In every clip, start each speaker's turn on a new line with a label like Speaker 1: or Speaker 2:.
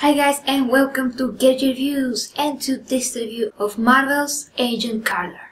Speaker 1: Hi guys and welcome to GeriG Reviews and to this review of Marvel's Agent Carter.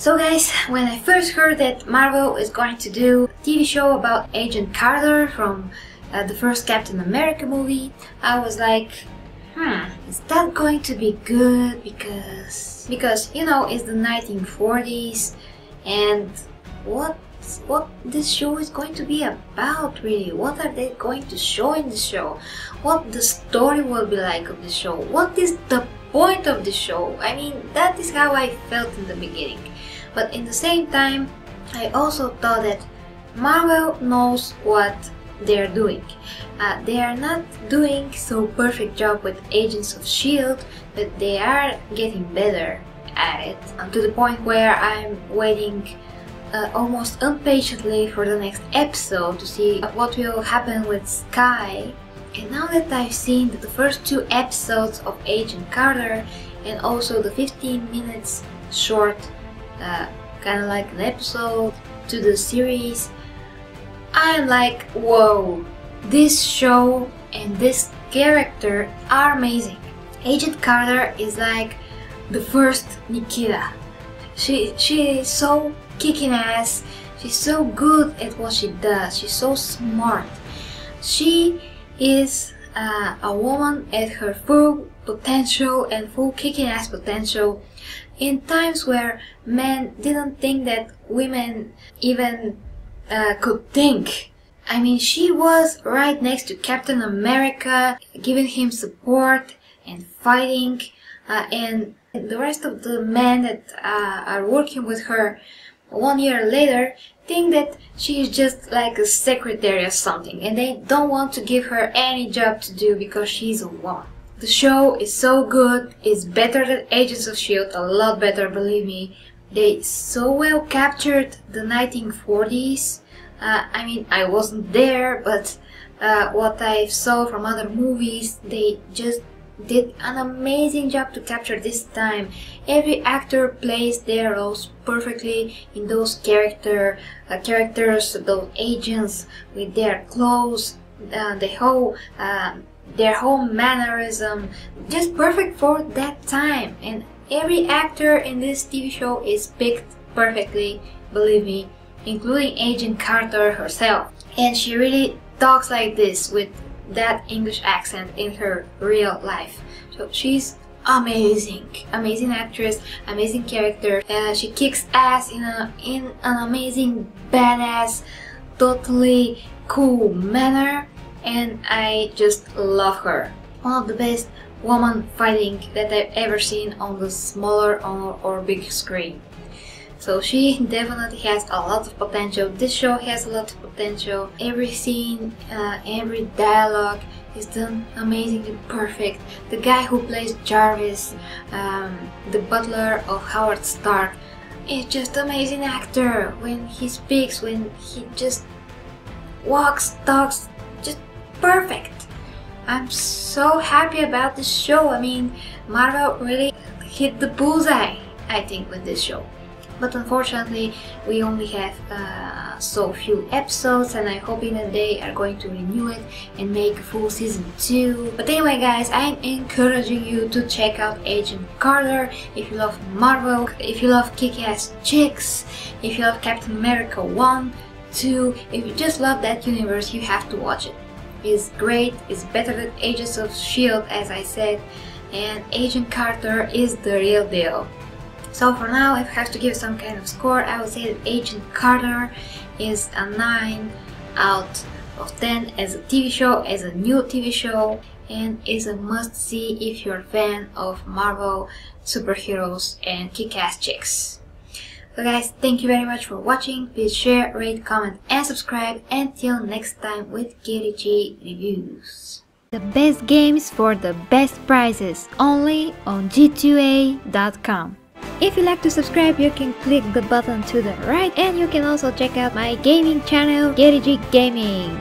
Speaker 1: So guys, when I first heard that Marvel is going to do a TV show about Agent Carter from uh, the first Captain America movie, I was like, hmm, is that going to be good? Because, because you know, it's the 1940s and what what this show is going to be about really? What are they going to show in the show? What the story will be like of the show? What is the point of the show i mean that is how i felt in the beginning but in the same time, I also thought that Marvel knows what they're doing. Uh, they are not doing so perfect job with Agents of S.H.I.E.L.D., but they are getting better at it uh, to the point where I'm waiting uh, almost impatiently for the next episode to see what will happen with Skye. And now that I've seen the first two episodes of Agent Carter and also the 15 minutes short uh, kind of like an episode to the series. I'm like, whoa, this show and this character are amazing. Agent Carter is like the first Nikita. She she is so kicking ass. She's so good at what she does. She's so smart. She is uh, a woman at her full potential and full kicking ass potential in times where men didn't think that women even uh, could think. I mean, she was right next to Captain America, giving him support and fighting, uh, and the rest of the men that uh, are working with her one year later think that she is just like a secretary or something, and they don't want to give her any job to do because she's a woman. The show is so good, it's better than Agents of S.H.I.E.L.D., a lot better, believe me. They so well captured the 1940s. Uh, I mean, I wasn't there, but uh, what I saw from other movies, they just did an amazing job to capture this time. Every actor plays their roles perfectly in those character uh, characters, those agents with their clothes, uh, the whole um, their whole mannerism, just perfect for that time. And every actor in this TV show is picked perfectly, believe me, including Agent Carter herself. And she really talks like this with that English accent in her real life. So she's amazing, amazing actress, amazing character. Uh, she kicks ass in a in an amazing, badass, totally cool manner and I just love her. One of the best woman fighting that I've ever seen on the smaller or, or big screen. So she definitely has a lot of potential. This show has a lot of potential. Every scene, uh, every dialogue is done amazingly perfect. The guy who plays Jarvis, um, the butler of Howard Stark, is just amazing actor. When he speaks, when he just walks, talks, just perfect. I'm so happy about this show. I mean, Marvel really hit the bullseye, I think, with this show. But unfortunately, we only have uh, so few episodes and I'm hoping that they are going to renew it and make a full season 2. But anyway guys, I'm encouraging you to check out Agent Carter if you love Marvel, if you love kick-ass chicks, if you love Captain America 1, 2, if you just love that universe, you have to watch it. it is great, it's better than Agents of S.H.I.E.L.D. as I said, and Agent Carter is the real deal. So for now, if I have to give some kind of score, I would say that Agent Carter is a 9 out of 10 as a TV show, as a new TV show, and is a must-see if you're a fan of Marvel superheroes and kick-ass chicks. So guys, thank you very much for watching. Please share, rate, comment and subscribe. Until next time with GeriG Reviews. The best games for the best prices only on g2a.com. If you like to subscribe, you can click the button to the right and you can also check out my gaming channel, GeriG Gaming.